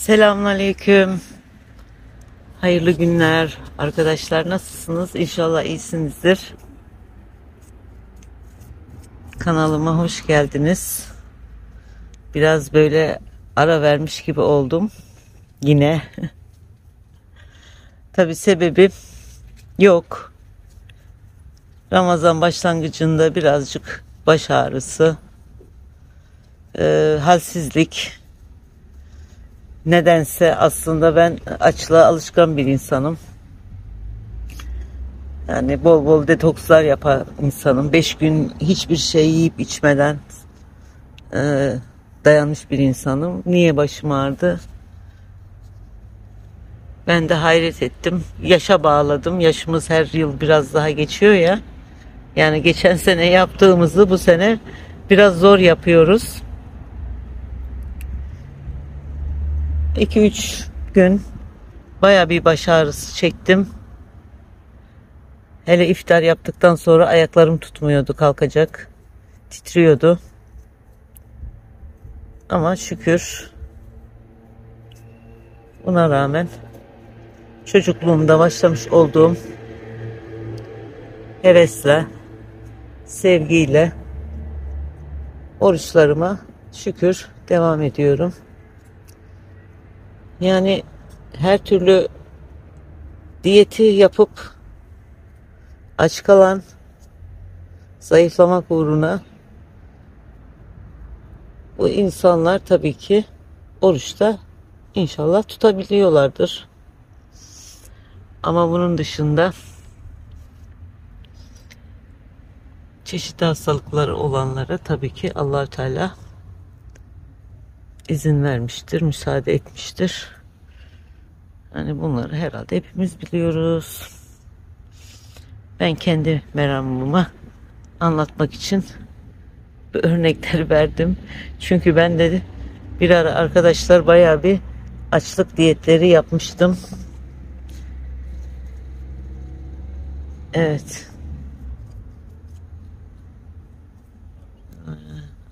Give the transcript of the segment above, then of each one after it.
Selamünaleyküm. Hayırlı günler arkadaşlar. Nasılsınız? İnşallah iyisinizdir. Kanalıma hoş geldiniz. Biraz böyle ara vermiş gibi oldum. Yine. Tabi sebebi yok. Ramazan başlangıcında birazcık baş ağrısı, e, halsizlik, nedense aslında ben açlığa alışkan bir insanım. Yani bol bol detokslar yapan insanım. Beş gün hiçbir şey yiyip içmeden e, dayanmış bir insanım. Niye başım ağrıdı? Ben de hayret ettim. Yaşa bağladım. Yaşımız her yıl biraz daha geçiyor ya. Yani geçen sene yaptığımızı bu sene biraz zor yapıyoruz. 2-3 gün baya bir baş ağrısı çektim. Hele iftar yaptıktan sonra ayaklarım tutmuyordu kalkacak. Titriyordu. Ama şükür buna rağmen çocukluğumda başlamış olduğum hevesle, sevgiyle oruçlarıma şükür devam ediyorum. Yani her türlü diyeti yapıp aç kalan zayıflamak uğruna bu insanlar tabii ki oruçta inşallah tutabiliyorlardır. Ama bunun dışında çeşitli hastalıkları olanlara tabii ki allah Teala izin vermiştir, müsaade etmiştir. Hani bunları herhalde hepimiz biliyoruz. Ben kendi meramımı anlatmak için bu örnekleri verdim. Çünkü ben de bir ara arkadaşlar bayağı bir açlık diyetleri yapmıştım. Evet.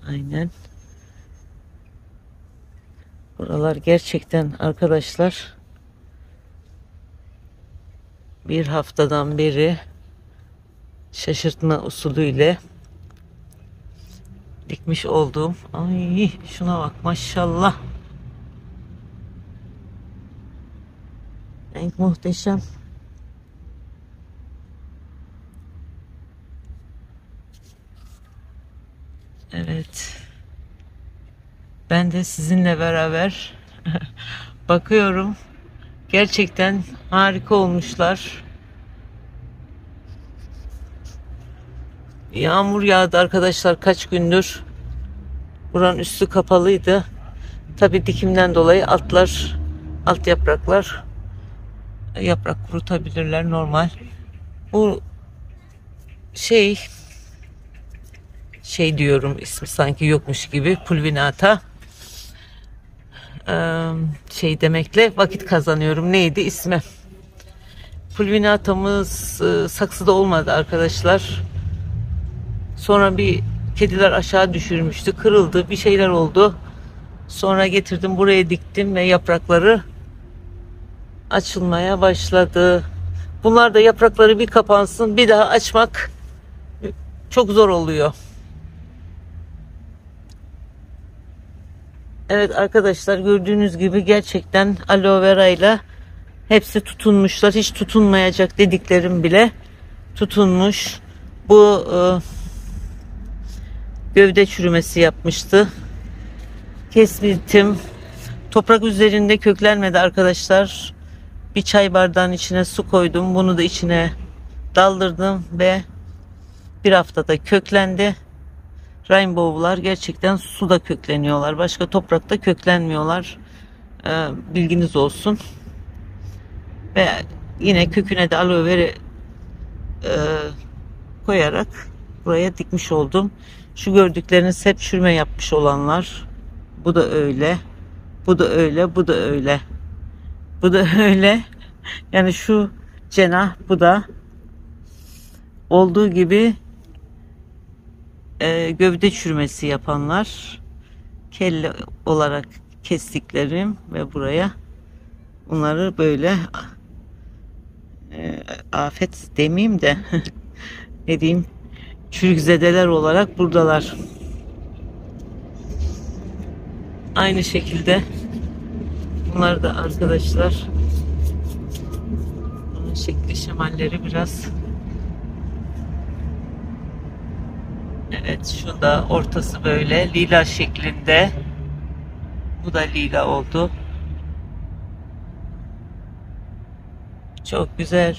Aynen. Buralar gerçekten arkadaşlar bir haftadan beri şaşırtma usulüyle dikmiş olduğum ay şuna bak maşallah. Renk muhteşem evet de sizinle beraber bakıyorum. Gerçekten harika olmuşlar. Yağmur yağdı arkadaşlar kaç gündür. Buranın üstü kapalıydı. Tabi dikimden dolayı altlar, alt yapraklar yaprak kurutabilirler normal. Bu şey şey diyorum ismi sanki yokmuş gibi pulvinata şey demekle vakit kazanıyorum. Neydi ismi? Pulvinatamız saksıda olmadı arkadaşlar. Sonra bir kediler aşağı düşürmüştü. Kırıldı. Bir şeyler oldu. Sonra getirdim buraya diktim ve yaprakları açılmaya başladı. Bunlar da yaprakları bir kapansın bir daha açmak çok zor oluyor. Evet arkadaşlar gördüğünüz gibi gerçekten aloe vera ile hepsi tutunmuşlar. Hiç tutunmayacak dediklerim bile tutunmuş. Bu e, gövde çürümesi yapmıştı. Kestim. Toprak üzerinde köklenmedi arkadaşlar. Bir çay bardağın içine su koydum. Bunu da içine daldırdım ve bir haftada köklendi. Rainbow'lar gerçekten suda kökleniyorlar. Başka toprakta köklenmiyorlar. Ee, bilginiz olsun. Ve yine köküne de aloe vera e, koyarak buraya dikmiş oldum. Şu gördükleriniz hep çürüme yapmış olanlar. Bu da öyle. Bu da öyle. Bu da öyle. Bu da öyle. Yani şu cenah bu da olduğu gibi e, gövde çürümesi yapanlar kelle olarak kestiklerim ve buraya bunları böyle e, afet demeyeyim de ne diyeyim çürükzedeler olarak buradalar. Aynı şekilde bunlar da arkadaşlar bunun şekli şemalleri biraz Evet şu da ortası böyle lila şeklinde. Bu da lila oldu. Çok güzel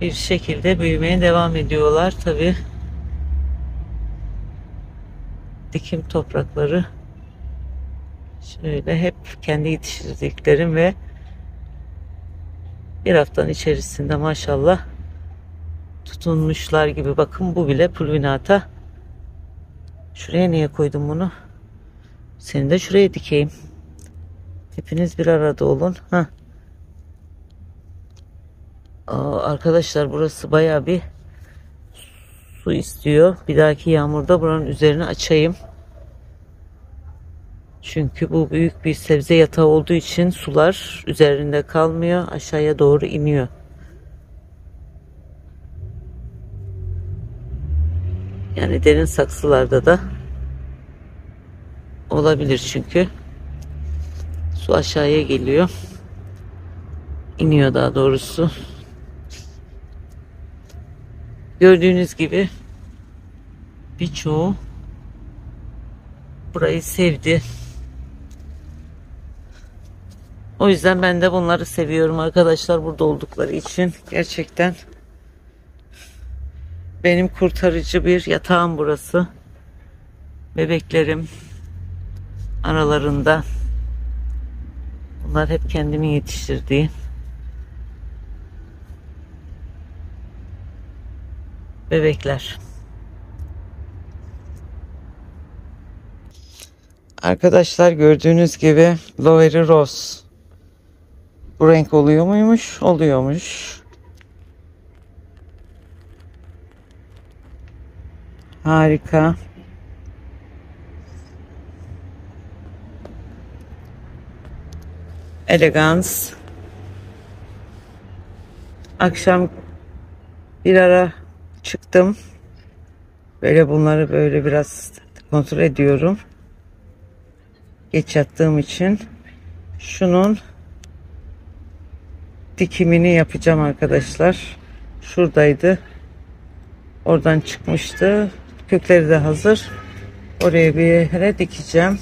bir şekilde büyümeye devam ediyorlar tabi dikim toprakları. Şöyle hep kendi yetiştirdiklerim ve bir haftanın içerisinde maşallah tutunmuşlar gibi bakın bu bile pulvinata şuraya niye koydum bunu seni de şuraya dikeyim hepiniz bir arada olun ha arkadaşlar burası baya bir su istiyor. Bir dahaki yağmurda buranın üzerine açayım. Çünkü bu büyük bir sebze yatağı olduğu için sular üzerinde kalmıyor. Aşağıya doğru iniyor. Yani derin saksılarda da olabilir çünkü su aşağıya geliyor. iniyor daha doğrusu. Gördüğünüz gibi birçoğu burayı sevdi. O yüzden ben de bunları seviyorum arkadaşlar burada oldukları için. Gerçekten benim kurtarıcı bir yatağım burası. Bebeklerim aralarında. Bunlar hep kendimin yetiştirdiği. bebekler. Arkadaşlar gördüğünüz gibi Lowery Rose. Bu renk oluyor muymuş? Oluyormuş. Harika. Elegans. Akşam bir ara çıktım. Böyle bunları böyle biraz kontrol ediyorum. Geç yattığım için. Şunun dikimini yapacağım arkadaşlar. Şuradaydı. Oradan çıkmıştı. Kökleri de hazır. Oraya bir yere dikeceğim.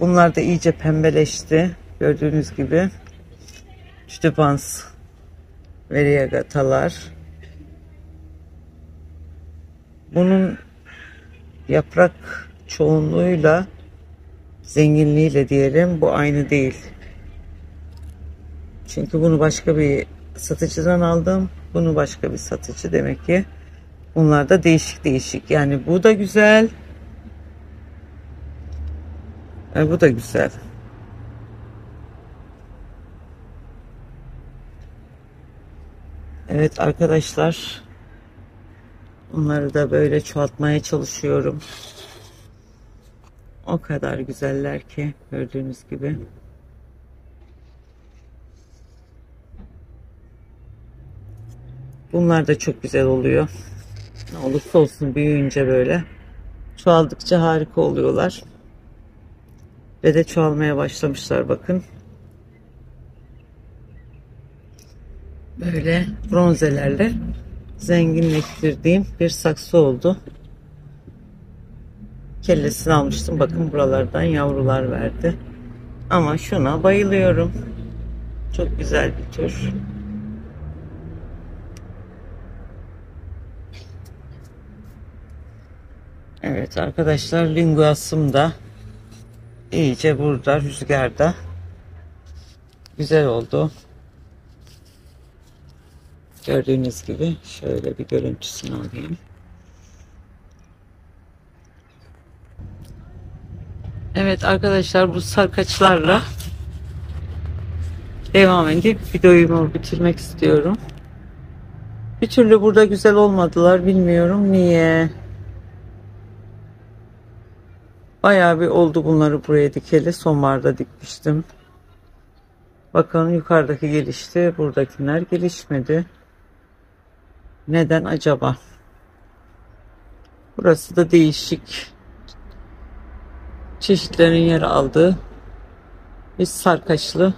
Bunlar da iyice pembeleşti. Gördüğünüz gibi. İşte bans variegatalar. Bunun yaprak çoğunluğuyla zenginliğiyle diyelim bu aynı değil. Çünkü bunu başka bir satıcıdan aldım. Bunu başka bir satıcı demek ki. Bunlar da değişik değişik. Yani bu da güzel. E, bu da güzel. Evet arkadaşlar Onları da böyle çoğaltmaya çalışıyorum. O kadar güzeller ki gördüğünüz gibi. Bunlar da çok güzel oluyor. Olursa olsun büyüyünce böyle çoğaldıkça harika oluyorlar. Ve de çoğalmaya başlamışlar bakın. Böyle bronzelerle zenginleştirdiğim bir saksı oldu. Kellesini almıştım. Bakın buralardan yavrular verdi. Ama şuna bayılıyorum. Çok güzel bir tür. Evet arkadaşlar linguasım da iyice burada rüzgarda güzel oldu. Gördüğünüz gibi şöyle bir görüntüsünü alayım. Evet arkadaşlar bu sarkaçlarla devam edip videoyu bitirmek istiyorum. Bir türlü burada güzel olmadılar. Bilmiyorum niye. Bayağı bir oldu bunları buraya dikeli. Sonbaharda dikmiştim. Bakın yukarıdaki gelişti. Buradakiler gelişmedi. Neden acaba? Burası da değişik. Çeşitlerin yer aldığı bir sarkaçlı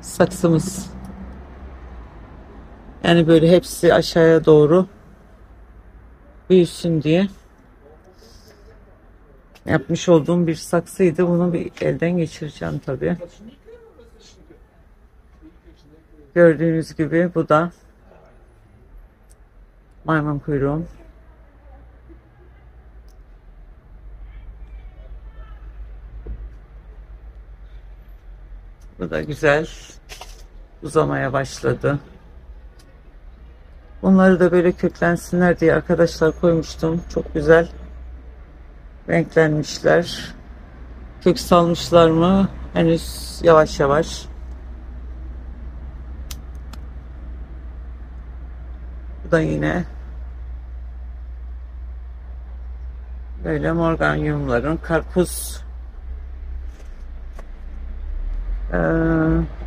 saksımız. Yani böyle hepsi aşağıya doğru büyüsün diye yapmış olduğum bir saksıydı. Bunu bir elden geçireceğim tabii. Gördüğünüz gibi bu da maymun kuyruğum. Bu da güzel uzamaya başladı. Bunları da böyle köklensinler diye arkadaşlar koymuştum. Çok güzel renklenmişler. Kök salmışlar mı? Henüz yavaş yavaş. Bu da yine böyle morganyumların karpuz ee,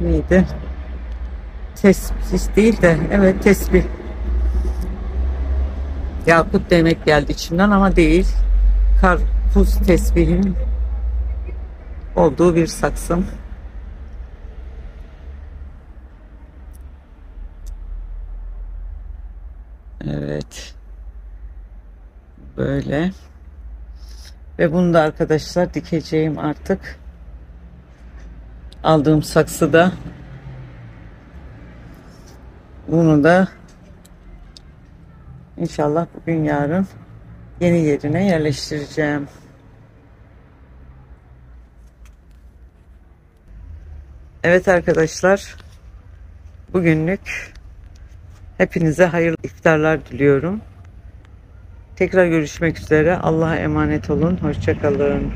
neydi? Tespih değil de evet tesbih. Yakut demek geldi içimden ama değil. Karpuz tesbihin olduğu bir saksım. Evet. Böyle. Ve bunu da arkadaşlar dikeceğim artık. Aldığım saksıda bunu da inşallah bugün yarın yeni yerine yerleştireceğim. Evet arkadaşlar bugünlük hepinize hayırlı iftarlar diliyorum. Tekrar görüşmek üzere. Allah'a emanet olun. Hoşçakalın.